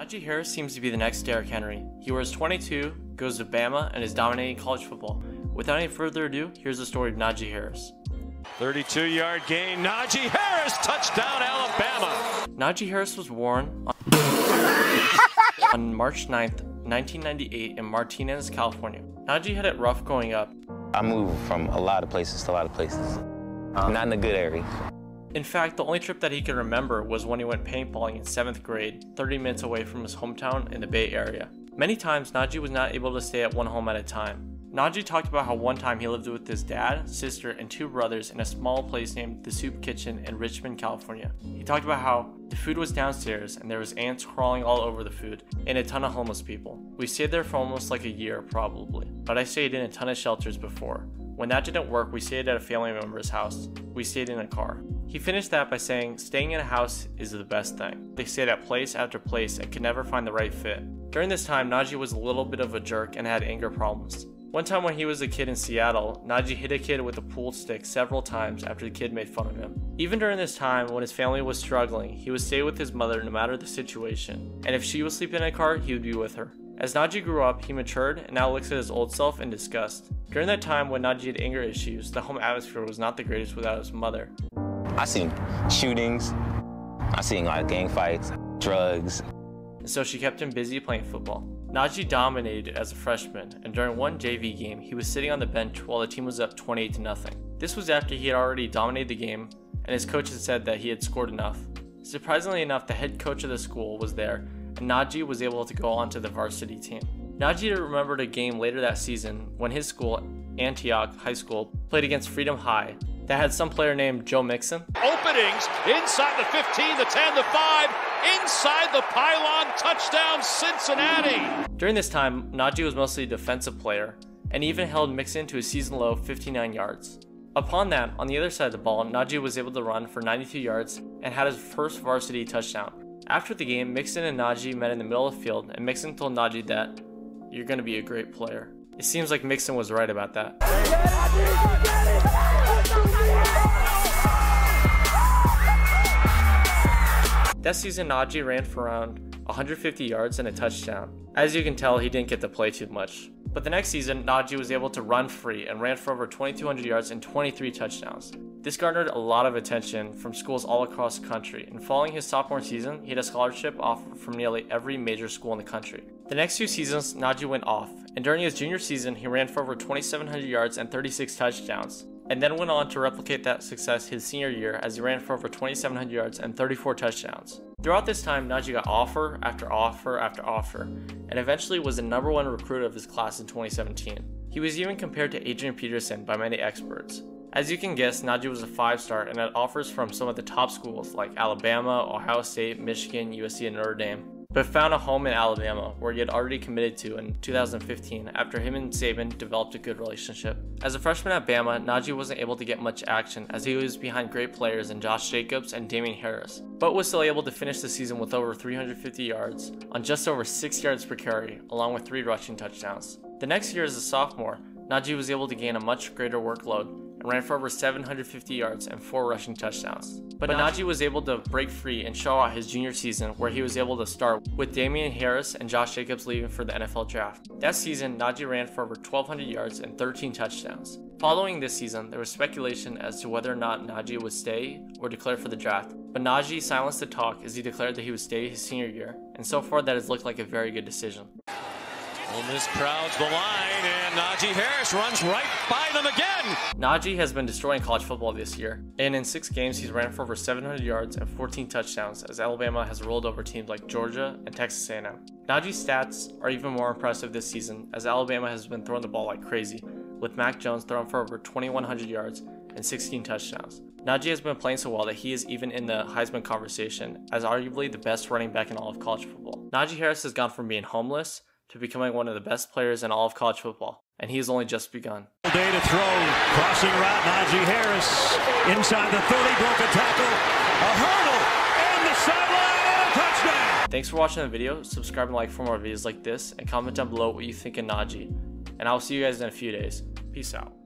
Najee Harris seems to be the next Derrick Henry. He wears 22, goes to Bama, and is dominating college football. Without any further ado, here's the story of Najee Harris. 32 yard gain, Najee Harris, touchdown Alabama. Najee Harris was born on, on March 9th, 1998, in Martinez, California. Najee had it rough growing up. I moved from a lot of places to a lot of places. Not in a good area. In fact, the only trip that he could remember was when he went paintballing in 7th grade, 30 minutes away from his hometown in the Bay Area. Many times, Najee was not able to stay at one home at a time. Najee talked about how one time he lived with his dad, sister, and two brothers in a small place named the Soup Kitchen in Richmond, California. He talked about how the food was downstairs and there was ants crawling all over the food and a ton of homeless people. We stayed there for almost like a year, probably, but I stayed in a ton of shelters before. When that didn't work, we stayed at a family member's house. We stayed in a car. He finished that by saying, staying in a house is the best thing. They stayed at place after place and could never find the right fit. During this time, Najee was a little bit of a jerk and had anger problems. One time when he was a kid in Seattle, Najee hit a kid with a pool stick several times after the kid made fun of him. Even during this time, when his family was struggling, he would stay with his mother no matter the situation, and if she was sleeping in a car, he would be with her. As Najee grew up, he matured and now looks at his old self in disgust. During that time when Najee had anger issues, the home atmosphere was not the greatest without his mother. I seen shootings. I seen like gang fights, drugs. And so she kept him busy playing football. Najee dominated as a freshman, and during one JV game, he was sitting on the bench while the team was up 28 to nothing. This was after he had already dominated the game, and his coach had said that he had scored enough. Surprisingly enough, the head coach of the school was there, and Najee was able to go on to the varsity team. Najee remembered a game later that season when his school, Antioch High School, played against Freedom High, that had some player named Joe Mixon. Openings inside the 15, the 10, the 5, inside the pylon, touchdown Cincinnati. During this time, Najee was mostly a defensive player and even held Mixon to a season low 59 yards. Upon that, on the other side of the ball, Najee was able to run for 92 yards and had his first varsity touchdown. After the game, Mixon and Najee met in the middle of the field, and Mixon told Najee that, You're to be a great player. It seems like Mixon was right about that. That season, Najee ran for around 150 yards and a touchdown. As you can tell, he didn't get to play too much. But the next season, Najee was able to run free and ran for over 2,200 yards and 23 touchdowns. This garnered a lot of attention from schools all across the country, and following his sophomore season, he had a scholarship offer from nearly every major school in the country. The next few seasons, Najee went off, and during his junior season, he ran for over 2,700 yards and 36 touchdowns and then went on to replicate that success his senior year as he ran for over 2,700 yards and 34 touchdowns. Throughout this time, Najee got offer after offer after offer, and eventually was the number one recruit of his class in 2017. He was even compared to Adrian Peterson by many experts. As you can guess, Najee was a five star and had offers from some of the top schools like Alabama, Ohio State, Michigan, USC, and Notre Dame but found a home in Alabama where he had already committed to in 2015 after him and Saban developed a good relationship. As a freshman at Bama, Najee wasn't able to get much action as he was behind great players in Josh Jacobs and Damien Harris, but was still able to finish the season with over 350 yards on just over 6 yards per carry, along with 3 rushing touchdowns. The next year as a sophomore, Najee was able to gain a much greater workload and ran for over 750 yards and 4 rushing touchdowns. But, but Najee was able to break free and show out his junior season where he was able to start with Damien Harris and Josh Jacobs leaving for the NFL draft. That season, Najee ran for over 1,200 yards and 13 touchdowns. Following this season, there was speculation as to whether or not Najee would stay or declare for the draft, but Najee silenced the talk as he declared that he would stay his senior year, and so far that has looked like a very good decision. Ole Miss crowds the line, and Najee Harris runs right by them again. Najee has been destroying college football this year, and in six games he's ran for over 700 yards and 14 touchdowns as Alabama has rolled over teams like Georgia and Texas A&M. Najee's stats are even more impressive this season as Alabama has been throwing the ball like crazy, with Mac Jones throwing for over 2,100 yards and 16 touchdowns. Najee has been playing so well that he is even in the Heisman conversation as arguably the best running back in all of college football. Najee Harris has gone from being homeless to becoming one of the best players in all of college football, and he has only just begun. Day to throw, crossing route, Najee Harris inside the 30, broke a tackle, a hurdle, and the sideline, and a touchdown. Thanks for watching the video. Subscribe and like for more videos like this, and comment down below what you think of Najee. And I'll see you guys in a few days. Peace out.